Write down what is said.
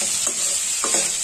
えっ?